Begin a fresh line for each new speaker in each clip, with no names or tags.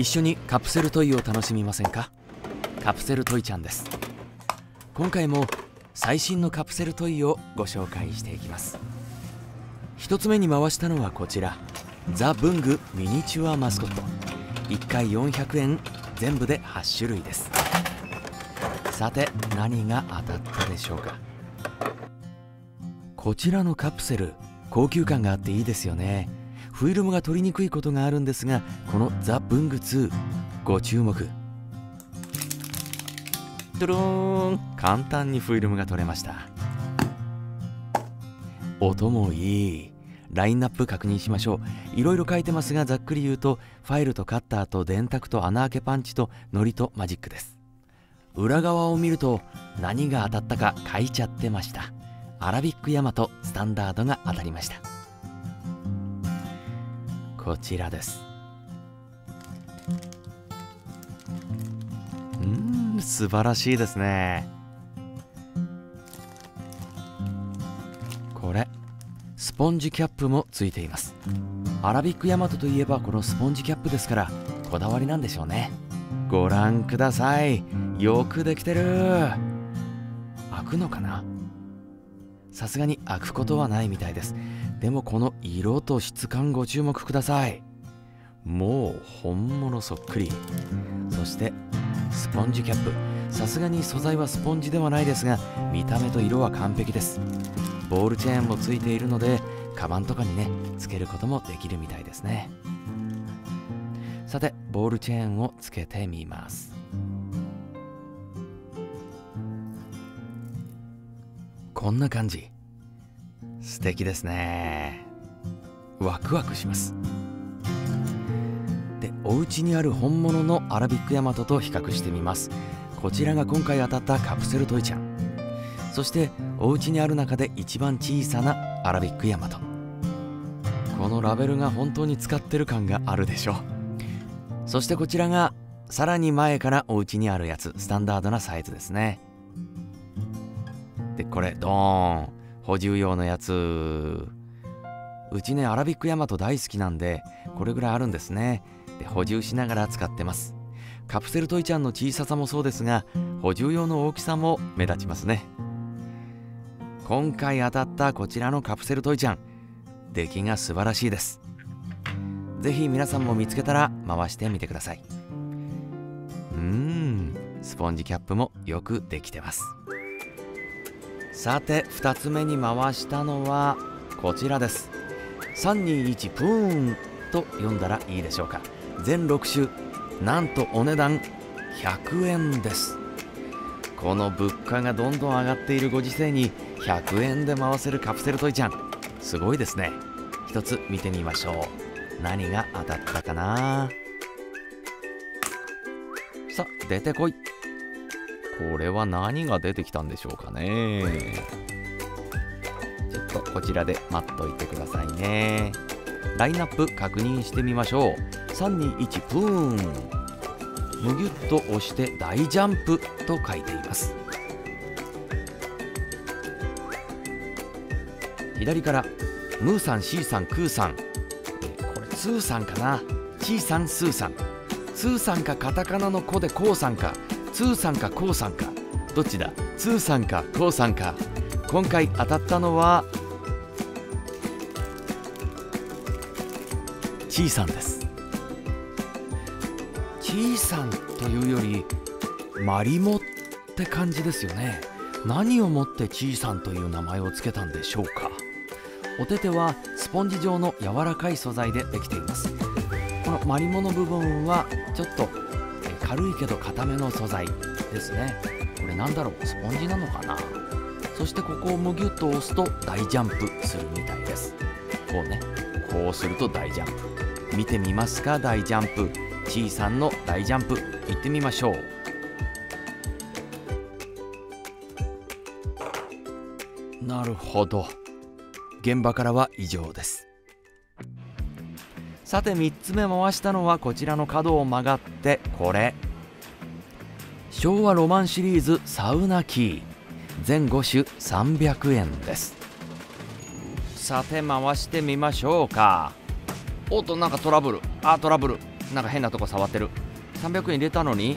一緒にカプセルトイを楽しみませんか？カプセルトイちゃんです。今回も最新のカプセルトイをご紹介していきます。一つ目に回したのはこちら。ザ・ブングミニチュアマスコット。1回400円全部で8種類です。さて何が当たったでしょうか？こちらのカプセル高級感があっていいですよね。フィルムが取りにくいことがあるんですがこのザ・ブング2ご注目。トゥルーン。簡単にフィルムが取れました。音もいい。ラインナップ確認しましょう。いろいろ書いてますがざっくり言うとファイルとカッターと電卓と穴開けパンチとノリとマジックです。裏側を見ると何が当たったか書いちゃってました。アラビックヤマトスタンダードが当たりました。こちらです。うん素晴らしいですね。これスポンジキャップもついています。アラビックヤマトといえばこのスポンジキャップですからこだわりなんでしょうね。ご覧ください。よくできてる。開くのかな？さすがに開くことはないみたいです。でもこの色と質感ご注目ください。もう本物そっくり。そしてスポンジキャップ。さすがに素材はスポンジではないですが見た目と色は完璧です。ボールチェーンもついているのでカバンとかにねつけることもできるみたいですね。さてボールチェーンをつけてみます。こんな感じ。素敵ですね。ワクワクします。でお家にある本物のアラビックヤマトと比較してみます。こちらが今回当たったカプセルトイちゃん。そしてお家にある中で一番小さなアラビックヤマト。このラベルが本当に使ってる感があるでしょう。そしてこちらがさらに前からお家にあるやつ。スタンダードなサイズですね。でこれドーン。補充用のやつ。うちねアラビックヤマト大好きなんでこれぐらいあるんですね。で補充しながら使ってます。カプセルトイちゃんの小ささもそうですが補充用の大きさも目立ちますね。今回当たったこちらのカプセルトイちゃん出来が素晴らしいです。ぜひ皆さんも見つけたら回してみてください。うーんスポンジキャップもよくできてます。さて2つ目に回したのはこちらです。321プーンと読んだらいいでしょうか。全6種なんとお値段100円です。この物価がどんどん上がっているご時世に100円で回せるカプセルトイちゃん。すごいですね。一つ見てみましょう。何が当たったかな？さあ出てこい。これは何が出てきたんでしょうかね。ちょっとこちらで待っといてくださいね。ラインナップ確認してみましょう。321プーン。むぎゅっと押して大ジャンプと書いています。左からムーさん C さんクーさん。これツーさんかな。C さんスーさん。ツーさんかカタカナの子でこうさんか。ツーさんかこうさんか。どっちだ？ツーさんかこうさんか。今回当たったのはちいさんです。ちいさんというよりマリモって感じですよね。何をもってちいさんという名前を付けたんでしょうか。お手手はスポンジ状の柔らかい素材でできています。このマリモの部分はちょっと軽いけど硬めの素材。ですね。これなんだろう？スポンジなのかな？そしてここをむぎゅっと押すと大ジャンプするみたいです。こうね。こうすると大ジャンプ。見てみますか？大ジャンプ。ちいさんの大ジャンプ。行ってみましょう。なるほど。現場からは以上です。さて3つ目回したのはこちらの角を曲がってこれ。昭和ロマンシリーズサウナキー。全5種300円です。さて回してみましょうか。おっとなんかトラブル。あトラブル。なんか変なとこ触ってる。300円入れたのに。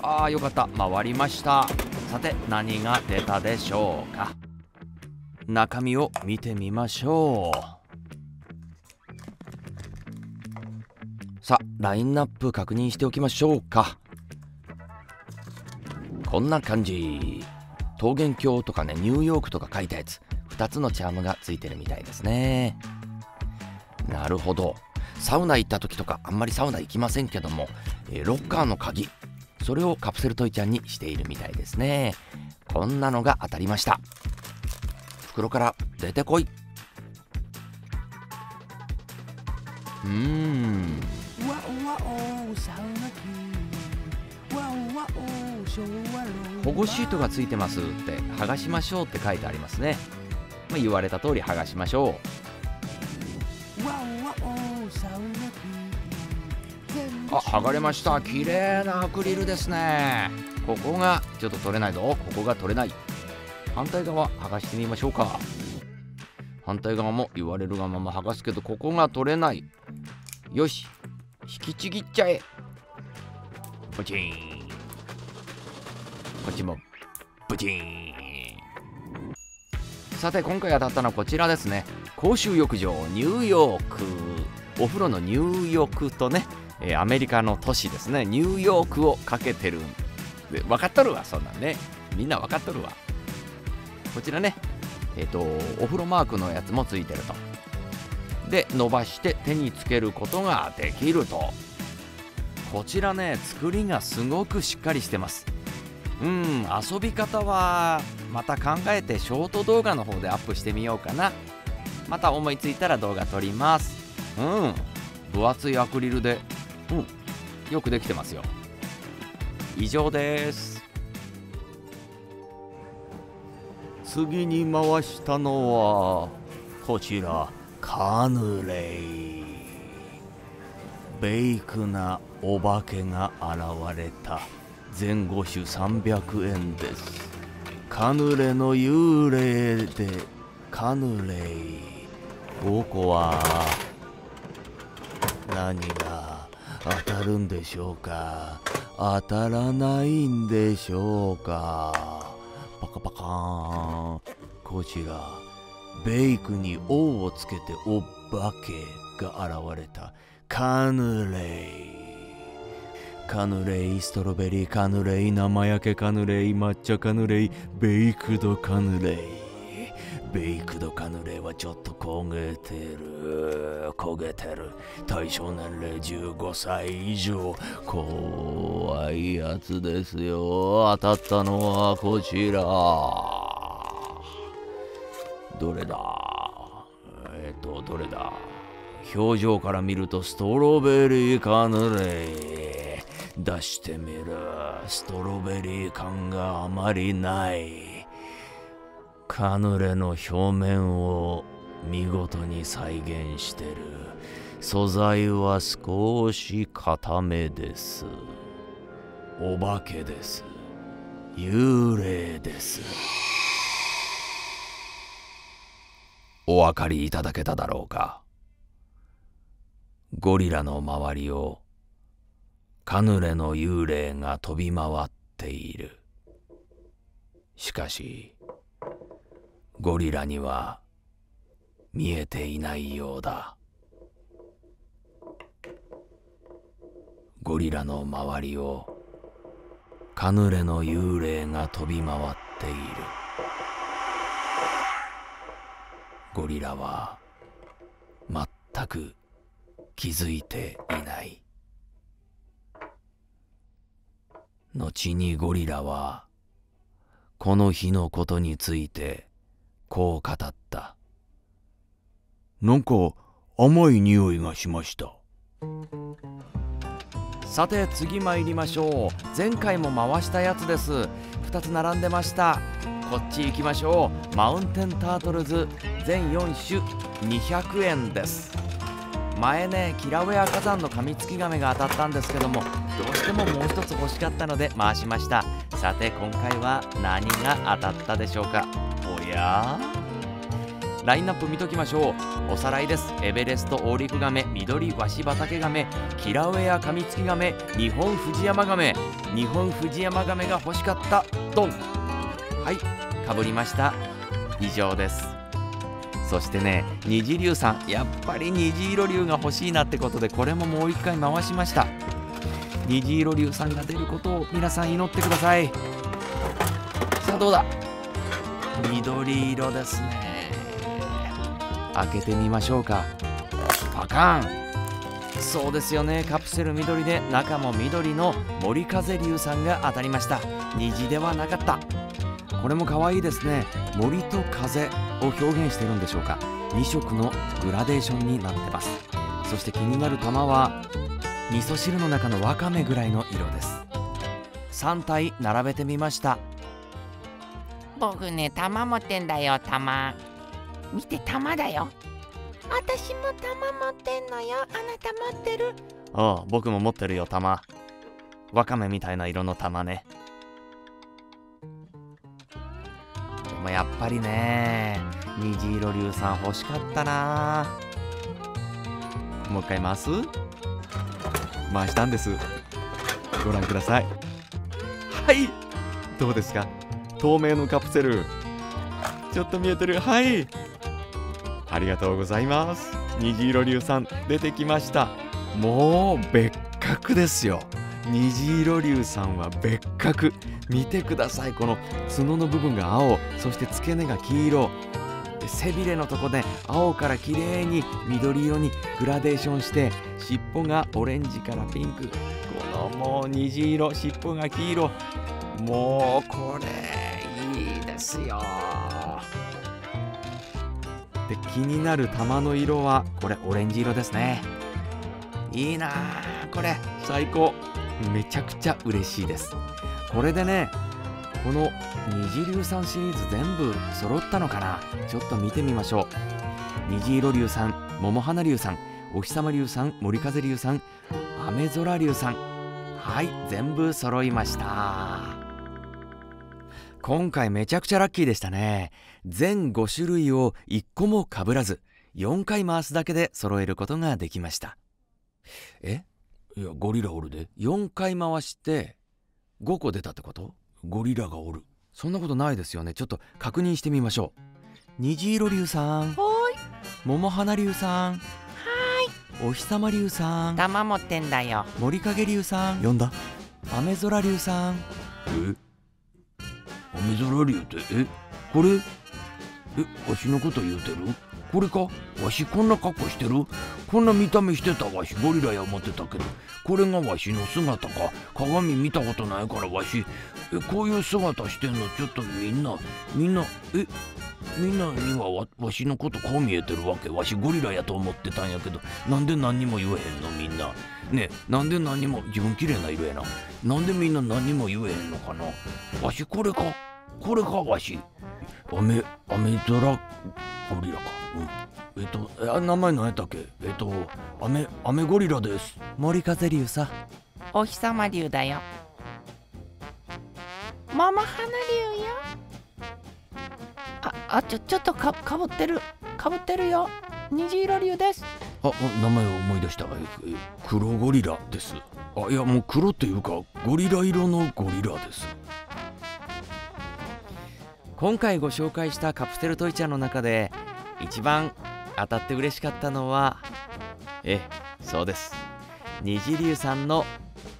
ああよかった。回りました。さて何が出たでしょうか。中身を見てみましょう。ラインナップ確認しておきましょうか。こんな感じ。桃源郷とかねニューヨークとか書いたやつ。2つのチャームがついてるみたいですね。なるほど。サウナ行った時とかあんまりサウナ行きませんけども、えー、ロッカーの鍵。それをカプセルトイちゃんにしているみたいですね。こんなのが当たりました。袋から出てこい。うーん。保護シートがついてます。って剥がしましょうって書いてありますね、まあ、言われた通り剥がしましょう。あ剥がれました。綺麗なアクリルですね。ここがちょっと取れないぞ。ここが取れない。反対側剥がしてみましょうか。反対側も言われるがまま剥がすけどここが取れない。よし引きちぎっちゃえ。ポチン。こっちもブチン。さて今回当たったのはこちらですね。公衆浴場ニューヨーク。お風呂の入浴とねアメリカの都市ですね。ニューヨークをかけてる分かっとるわそんなんね。みんな分かっとるわ。こちらねえっ、ー、とお風呂マークのやつもついてると。で伸ばして手につけることができると。こちらね作りがすごくしっかりしてます。うん遊び方はまた考えてショート動画の方でアップしてみようかな。また思いついたら動画撮ります。うん分厚いアクリルで。うんよくできてますよ。以上です。次に回したのはこちら。カヌレイ。ベイクなお化けが現れた。全5種300円です。カヌレの幽霊でカヌレイ。ここは何が当たるんでしょうか？当たらないんでしょうか？パカパカーン。こちらベイクに「王をつけてお化けが現れたカヌレイカヌレイ、ストロベリーカヌレイ、生焼けカヌレイ、抹茶カヌレイ、ベイクドカヌレイ。ベイクドカヌレイはちょっと焦げてる。焦げてる。対象年齢15歳以上。怖いやつですよ。当たったのはこちら。どれだ？えっ、と、どれだ？表情から見るとストロベリーカヌレ。出してみる。ストロベリー感があまりない。カヌレの表面を見事に再現してる。素材は少し固めです。お化けです。幽霊です。お分かりいただけただろうか。ゴリラの周りをカヌレの幽霊が飛び回っている。しかしゴリラには見えていないようだ。ゴリラの周りをカヌレの幽霊が飛び回っている。ゴリラは全く気づいていない。後にゴリラはこの日のことについてこう語った。
なんか甘い匂いがしました。
さて次参りましょう。前回も回したやつです。2つ並んでました。こっち行きましょう。マウンテンタートルズ全4種200円です。前ねキラウェア火山のカミツキガメが当たったんですけどもどうしてももう一つ欲しかったので回しました。さて今回は何が当たったでしょうか？おや？ラインナップ見ときましょう。おさらいです。エベレストオオリクガメ緑ワシ畑ガメキラウエアカミツキガメ日本フジヤマガメ日本フジヤマガメが欲しかった。ドン。はいかぶりました。以上です。そしてね虹竜さんやっぱり虹色竜が欲しいなってことでこれももう一回回しました。虹色竜さんが出ることを皆さん祈ってください。さあどうだ？緑色ですね。開けてみましょうか。パカン。そうですよね。カプセル緑で中も緑の森風流さんが当たりました。虹ではなかった。これも可愛いですね。森と風を表現してるんでしょうか。2色のグラデーションになってます。そして気になる玉は味噌汁の中のわかめぐらいの色です。3体並べてみました。
僕ね玉持ってんだよ玉。見て玉だよ。私も玉持ってんのよ。あなた持ってる？
ああ僕も持ってるよ玉。わかめみたいな色の玉ねでもやっぱりね虹色龍さん欲しかったな。もう一回回す？回したんです。ご覧ください。はい。どうですか？透明のカプセル。ちょっと見えてる。はい。ありがとうございます。虹色龍さん出てきました。もう別格ですよ。虹色龍さんは別格。見てください。この角の部分が青。そして付け根が黄色。背びれのとこで青から綺麗に緑色にグラデーションして尻尾がオレンジからピンク。このもう虹色。尻尾が黄色。もうこれいいですよ。で気になる玉の色はこれオレンジ色ですね。いいなこれ。最高。めちゃくちゃ嬉しいです。これでねこの虹龍さんシリーズ全部揃ったのかな？ちょっと見てみましょう。虹色龍さん桃花龍さんお日様龍さん森風龍さん雨空龍さん。はい全部揃いました。今回めちゃくちゃラッキーでしたね。全5種類を1個もかぶらず4回回すだけで揃えることができました。え？
いやゴリラおるで。
4回回して5個出たってこと？
ゴリラがおる。
そんなことないですよね。ちょっと確認してみましょう。虹色龍さん。
ほーい
桃花龍さん。お日様龍さん。
玉持ってんだよ。
森影龍さん。
呼んだ？
雨空龍さん。
え？雨空竜ってえ？これ？えわしのこと言うてる？これか？わしこんな格好してる？こんな見た目してたわしゴリラや思ってたけどこれがわしの姿か。鏡見たことないからわしえこういう姿してんのちょっとみんなみんなえみんなにはわわしのことこう見えてるわけ？わしゴリラやと思ってたんやけどなんで何にも言えへんのみんな？ねなんで何にも自分綺麗な色やな？なんでみんな何にも言えへんのかな？わしこれかこれかわし。雨雨空ゴリラか。えっとえ名前何やったっけ？えっと雨雨ゴリラです。
森風龍さ
お日様竜だよ。桃花竜よ。ああちょちょっとかかぶってる。かぶってるよ。虹色竜です。
ああ名前を思い出した。ええ黒ゴリラです。あいやもう黒っていうかゴリラ色のゴリラです。
今回ご紹介したカプセルトイちゃんの中で一番当たって嬉しかったのはえそうです。虹龍さんの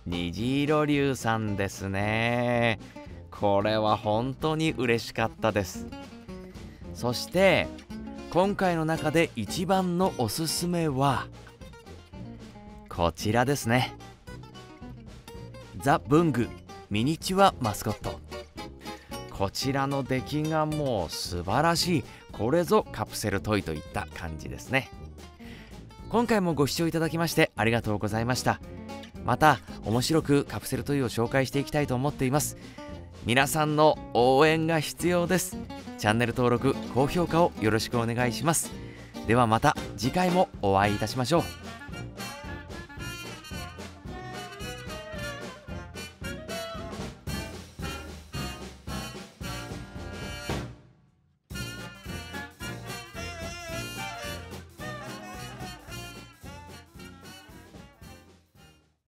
虹色龍さんですね。これは本当に嬉しかったです。そして今回の中で一番のおすすめはこちらですね。ザ・ブングミニチュアマスコット。こちらの出来がもう素晴らしい。これぞカプセルトイといった感じですね。今回もご視聴いただきましてありがとうございました。また面白くカプセルトイを紹介していきたいと思っています。皆さんの応援が必要です。チャンネル登録高評価をよろしくお願いします。ではまた次回もお会いいたしましょう。